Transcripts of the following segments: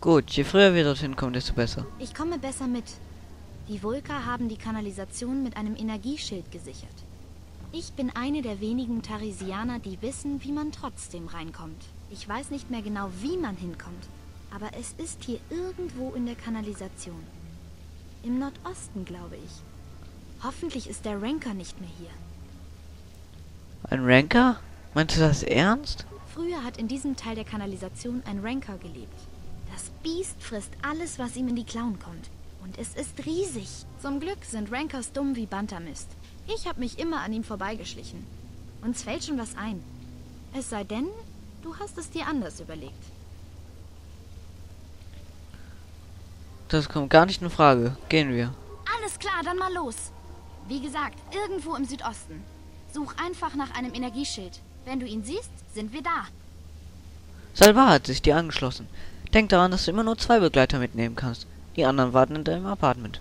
Gut, je früher wir dorthin kommen, desto besser. Ich komme besser mit. Die Vulka haben die Kanalisation mit einem Energieschild gesichert. Ich bin eine der wenigen Tarisianer, die wissen, wie man trotzdem reinkommt. Ich weiß nicht mehr genau, wie man hinkommt, aber es ist hier irgendwo in der Kanalisation. Im Nordosten, glaube ich. Hoffentlich ist der Ranker nicht mehr hier. Ein Ranker? Meinst du das ernst? Früher hat in diesem Teil der Kanalisation ein Ranker gelebt. Das Biest frisst alles, was ihm in die Klauen kommt. Und es ist riesig. Zum Glück sind Rankers dumm wie Bantamist. Ich habe mich immer an ihm vorbeigeschlichen. Uns fällt schon was ein. Es sei denn, du hast es dir anders überlegt. Das kommt gar nicht in Frage. Gehen wir. Alles klar, dann mal los. Wie gesagt, irgendwo im Südosten. Such einfach nach einem Energieschild. Wenn du ihn siehst, sind wir da. Salva hat sich dir angeschlossen. Denk daran, dass du immer nur zwei Begleiter mitnehmen kannst. Die anderen warten in deinem Apartment.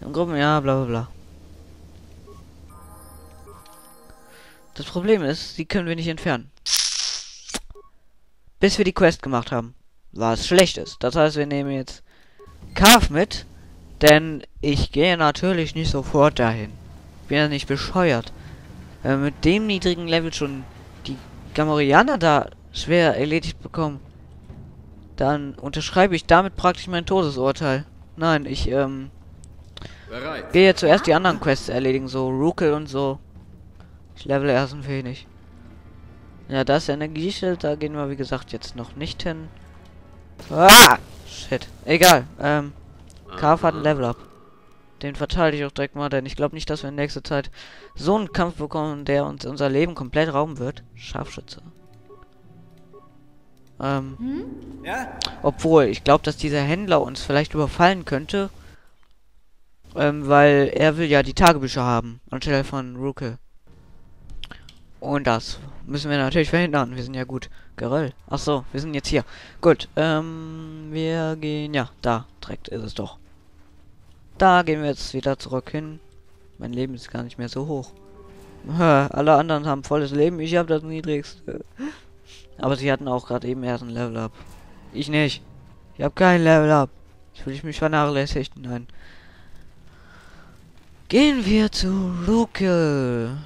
Im Gruppen, ja, bla bla bla. Das Problem ist, die können wir nicht entfernen. Bis wir die Quest gemacht haben. Was schlecht ist. Das heißt, wir nehmen jetzt Carf mit. Denn ich gehe natürlich nicht sofort dahin. Bin ja nicht bescheuert. Äh, mit dem niedrigen Level schon die Gamorianer da schwer erledigt bekommen. Dann unterschreibe ich damit praktisch mein Todesurteil. Nein, ich, ähm... Gehe jetzt zuerst die anderen Quests erledigen, so Rukel und so. Ich level erst ein wenig. Ja, das Energieschild, da gehen wir wie gesagt jetzt noch nicht hin. Ah! Shit. Egal. Ähm, Karf hat ein Level up. Den verteile ich auch direkt mal, denn ich glaube nicht, dass wir in nächster Zeit so einen Kampf bekommen, der uns unser Leben komplett rauben wird. Scharfschütze. Ähm, Ja? obwohl, ich glaube, dass dieser Händler uns vielleicht überfallen könnte. Ähm, weil er will ja die Tagebücher haben, anstelle von Ruke. Und das müssen wir natürlich verhindern. Wir sind ja gut. Geröll. Ach so, wir sind jetzt hier. Gut, ähm, wir gehen, ja, da, direkt ist es doch. Da gehen wir jetzt wieder zurück hin. Mein Leben ist gar nicht mehr so hoch. Alle anderen haben volles Leben, ich habe das niedrigste. Aber sie hatten auch gerade eben erst ein Level Up. Ich nicht. Ich habe kein Level Up. Ich will ich mich vernachlässigt. Nein. Gehen wir zu Luke.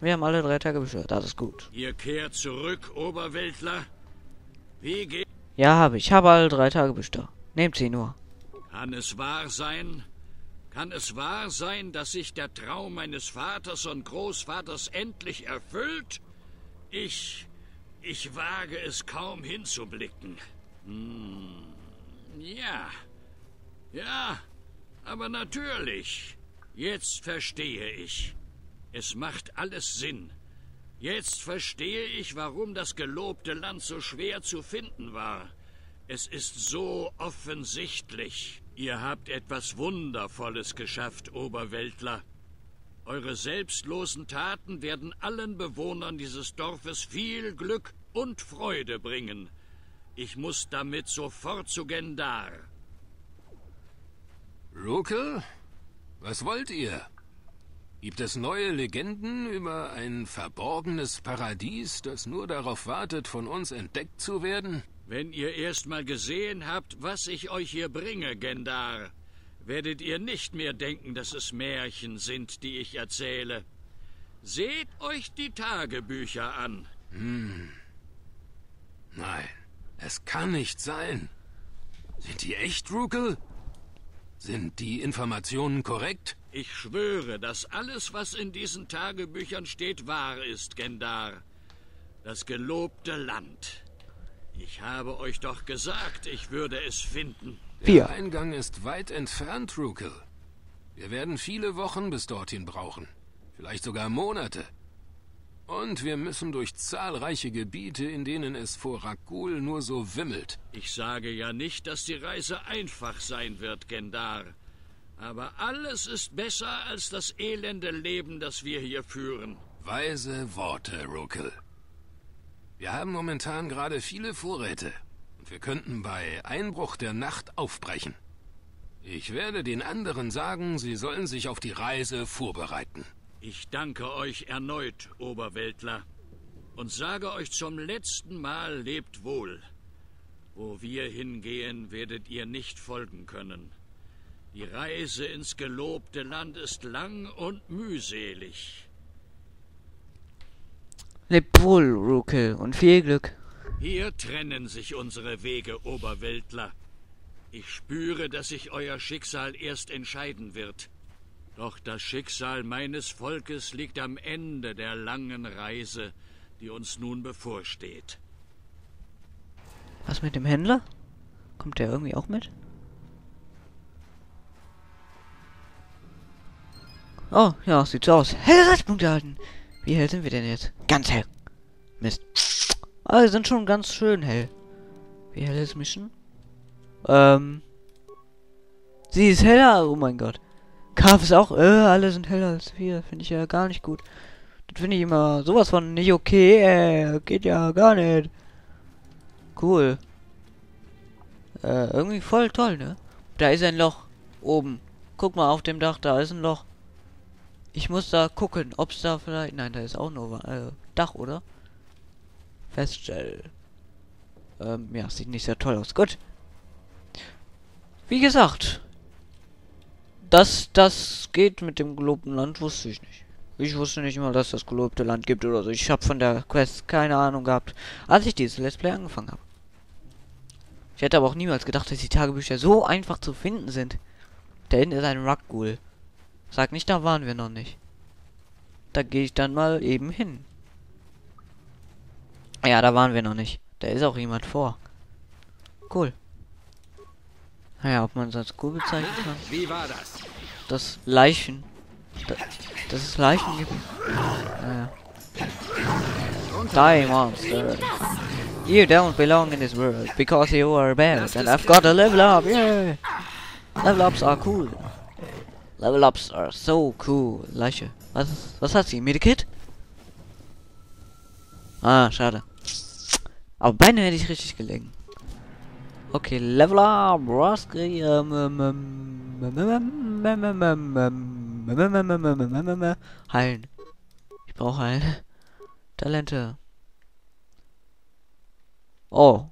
Wir haben alle drei Tage beschwört. Das ist gut. Ihr kehrt zurück, Oberweltler? Wie geht... Ja, habe ich. Ich habe alle drei Tage bestellt. Nehmt sie nur. Kann es wahr sein? Kann es wahr sein, dass sich der Traum meines Vaters und Großvaters endlich erfüllt? Ich... ich wage es kaum hinzublicken. Hm, ja. Ja, aber natürlich. Jetzt verstehe ich. Es macht alles Sinn. Jetzt verstehe ich, warum das gelobte Land so schwer zu finden war. Es ist so offensichtlich. Ihr habt etwas Wundervolles geschafft, Oberweltler. Eure selbstlosen Taten werden allen Bewohnern dieses Dorfes viel Glück und Freude bringen. Ich muss damit sofort zu Gendar. Rukel? Was wollt ihr? Gibt es neue Legenden über ein verborgenes Paradies, das nur darauf wartet, von uns entdeckt zu werden? Wenn ihr erst mal gesehen habt, was ich euch hier bringe, Gendar, werdet ihr nicht mehr denken, dass es Märchen sind, die ich erzähle. Seht euch die Tagebücher an. Nein, es kann nicht sein. Sind die echt, Rukel? Sind die Informationen korrekt? Ich schwöre, dass alles, was in diesen Tagebüchern steht, wahr ist, Gendar. Das gelobte Land. Ich habe euch doch gesagt, ich würde es finden. Der. Eingang ist weit entfernt, Rukel. Wir werden viele Wochen bis dorthin brauchen. Vielleicht sogar Monate. Und wir müssen durch zahlreiche Gebiete, in denen es vor Rakul nur so wimmelt. Ich sage ja nicht, dass die Reise einfach sein wird, Gendar. Aber alles ist besser als das elende Leben, das wir hier führen. Weise Worte, Rukel. Wir haben momentan gerade viele Vorräte. Wir könnten bei Einbruch der Nacht aufbrechen. Ich werde den anderen sagen, sie sollen sich auf die Reise vorbereiten. Ich danke euch erneut, Oberweltler, und sage euch zum letzten Mal lebt wohl. Wo wir hingehen, werdet ihr nicht folgen können. Die Reise ins gelobte Land ist lang und mühselig. Lebt wohl, Ruke, und viel Glück. Hier trennen sich unsere Wege, Oberweltler. Ich spüre, dass sich euer Schicksal erst entscheiden wird. Doch das Schicksal meines Volkes liegt am Ende der langen Reise, die uns nun bevorsteht. Was mit dem Händler? Kommt der irgendwie auch mit? Oh, ja, sieht so aus. Helle Restpunkte halten. Wie hell sind wir denn jetzt? Ganz hell. Mist. Ah, wir sind schon ganz schön hell. Wie hell ist Mission? Ähm. Sie ist heller. Oh mein Gott. Kaf ist auch. Äh, alle sind heller als wir. Finde ich ja gar nicht gut. Das finde ich immer sowas von nicht okay. Äh, geht ja gar nicht. Cool. Äh, irgendwie voll toll, ne? Da ist ein Loch. Oben. Guck mal auf dem Dach, da ist ein Loch. Ich muss da gucken, ob es da vielleicht... Nein, da ist auch nur äh, Dach, oder? Feststell. Ähm, ja, sieht nicht sehr toll aus. Gut. Wie gesagt. Dass das geht mit dem gelobten Land, wusste ich nicht. Ich wusste nicht mal, dass das gelobte Land gibt oder so. Ich habe von der Quest keine Ahnung gehabt, als ich dieses Let's Play angefangen habe. Ich hätte aber auch niemals gedacht, dass die Tagebücher so einfach zu finden sind. Da hinten ist ein Rugghoul. Sag nicht, da waren wir noch nicht. Da gehe ich dann mal eben hin. Ja, da waren wir noch nicht. Da ist auch jemand vor. Cool. Naja, ob man es als cool bezeichnen kann. Wie war das? Das Leichen. Da, dass es Leichen gibt. Naja. Die monster. You don't belong in this world because you are bad and I've got to level up. Yeah. Level ups are cool. Level ups are so cool. Leiche. Was, was hat sie? Medikit? Ah, schade. Aber Beine hätte ich richtig gelegen. Okay, Level up, Roski, heilen. Ich brauche heilen. Talente. Oh.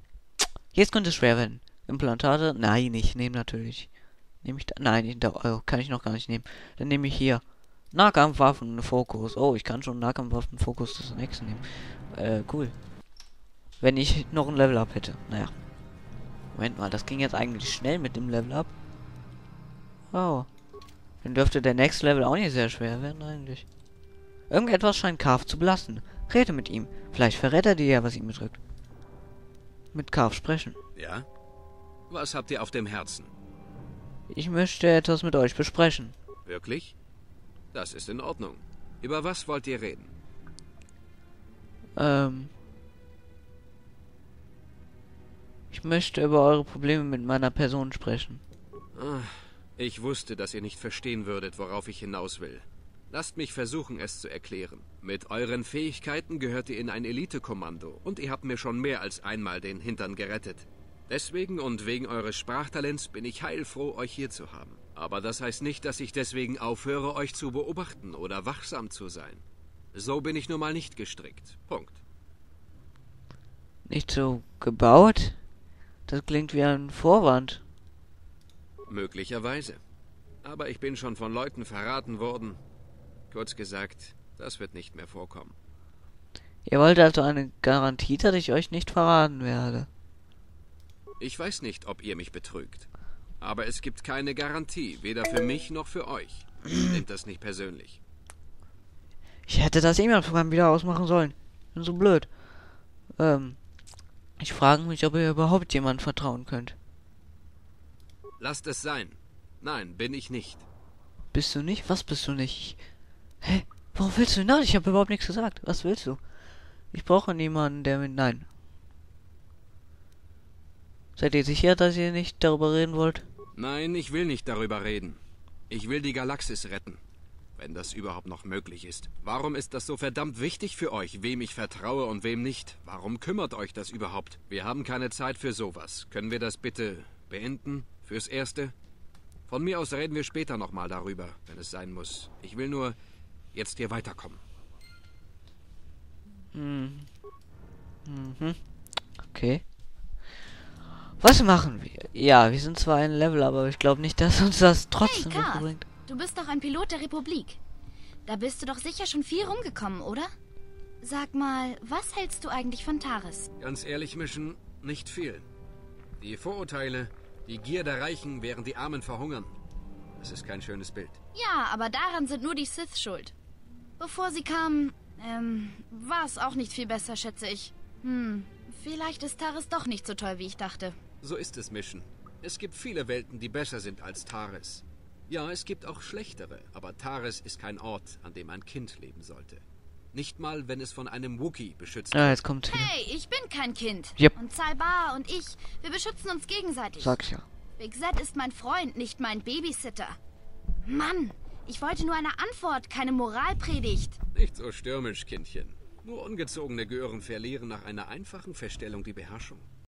Jetzt könnte es schwer werden. Implantate? Nein, ich nehme natürlich. Nehme ich da? Nein, ich, da, oh, kann ich noch gar nicht nehmen. Dann nehme ich hier. Nahkampfwaffen, Fokus. Oh, ich kann schon Nahkampfwaffen, Fokus das nächste nehmen. Äh, cool. Wenn ich noch ein Level up hätte. Naja. Moment mal, das ging jetzt eigentlich schnell mit dem Level up. Oh. Dann dürfte der Next Level auch nicht sehr schwer werden eigentlich. Irgendetwas scheint Karf zu belasten. Rede mit ihm. Vielleicht verrät er dir ja, was ihm bedrückt. Mit Karf sprechen. Ja? Was habt ihr auf dem Herzen? Ich möchte etwas mit euch besprechen. Wirklich? Das ist in Ordnung. Über was wollt ihr reden? Ähm. Ich möchte über eure Probleme mit meiner Person sprechen. Ah, ich wusste, dass ihr nicht verstehen würdet, worauf ich hinaus will. Lasst mich versuchen, es zu erklären. Mit euren Fähigkeiten gehört ihr in ein Elitekommando und ihr habt mir schon mehr als einmal den Hintern gerettet. Deswegen und wegen eures Sprachtalents bin ich heilfroh, euch hier zu haben. Aber das heißt nicht, dass ich deswegen aufhöre, euch zu beobachten oder wachsam zu sein. So bin ich nun mal nicht gestrickt. Punkt. Nicht so gebaut? Das klingt wie ein Vorwand. Möglicherweise. Aber ich bin schon von Leuten verraten worden. Kurz gesagt, das wird nicht mehr vorkommen. Ihr wollt also eine Garantie, dass ich euch nicht verraten werde. Ich weiß nicht, ob ihr mich betrügt. Aber es gibt keine Garantie, weder für mich noch für euch. Nehmt das nicht persönlich. Ich hätte das E-Mail-Programm wieder ausmachen sollen. Bin so blöd. Ähm, ich frage mich, ob ihr überhaupt jemand vertrauen könnt. Lasst es sein. Nein, bin ich nicht. Bist du nicht? Was bist du nicht? Hä? Warum willst du hinaus? Ich habe überhaupt nichts gesagt. Was willst du? Ich brauche niemanden, der mit... Nein. Seid ihr sicher, dass ihr nicht darüber reden wollt? Nein, ich will nicht darüber reden. Ich will die Galaxis retten. Wenn das überhaupt noch möglich ist. Warum ist das so verdammt wichtig für euch, wem ich vertraue und wem nicht? Warum kümmert euch das überhaupt? Wir haben keine Zeit für sowas. Können wir das bitte beenden? Fürs Erste? Von mir aus reden wir später nochmal darüber, wenn es sein muss. Ich will nur jetzt hier weiterkommen. Hm. Mhm. Okay. Was machen wir? Ja, wir sind zwar ein Level, aber ich glaube nicht, dass uns das trotzdem Hey, bringt. Du bist doch ein Pilot der Republik. Da bist du doch sicher schon viel rumgekommen, oder? Sag mal, was hältst du eigentlich von Taris? Ganz ehrlich, Mission, nicht viel. Die Vorurteile, die Gier der Reichen, während die Armen verhungern. Das ist kein schönes Bild. Ja, aber daran sind nur die Sith schuld. Bevor sie kamen, ähm, war es auch nicht viel besser, schätze ich. Hm, vielleicht ist Taris doch nicht so toll, wie ich dachte. So ist es, Mission. Es gibt viele Welten, die besser sind als Taris. Ja, es gibt auch schlechtere, aber Taris ist kein Ort, an dem ein Kind leben sollte. Nicht mal, wenn es von einem Wookie beschützt Ja, jetzt kommt wieder. Hey, ich bin kein Kind. Yep. Und Zalbar und ich, wir beschützen uns gegenseitig. Sag's ja. Big Z ist mein Freund, nicht mein Babysitter. Mann, ich wollte nur eine Antwort, keine Moralpredigt. Nicht so stürmisch, Kindchen. Nur ungezogene Gören verlieren nach einer einfachen Feststellung die Beherrschung.